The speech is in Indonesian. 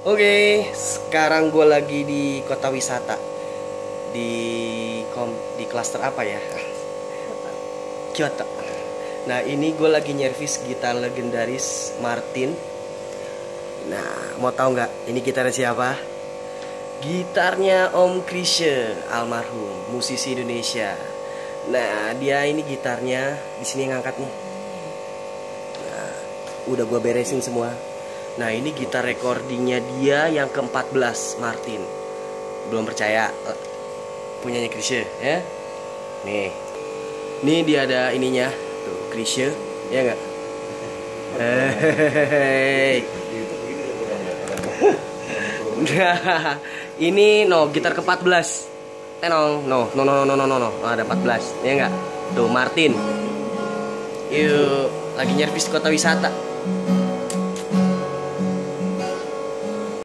Oke, sekarang gue lagi di kota wisata di kom di klaster apa ya? Kyoto. Nah ini gue lagi nyervis gitar legendaris Martin. Nah mau tahu nggak ini gitarnya siapa? Gitarnya Om Krisye almarhum musisi Indonesia. Nah dia ini gitarnya di sini yang ngangkat nih. Nah, udah gue beresin semua Nah ini gitar recordingnya dia yang ke-14 Martin Belum percaya eh, Punyanya Krisye ya Nih Nih dia ada ininya Tuh Krisye Ya enggak? Hey. ini no gitar ke-14. Eh no, no, no, no, no, no, no, no. Ada 14. Ya enggak? Tuh Martin. Yuk, lagi nyervis kota wisata.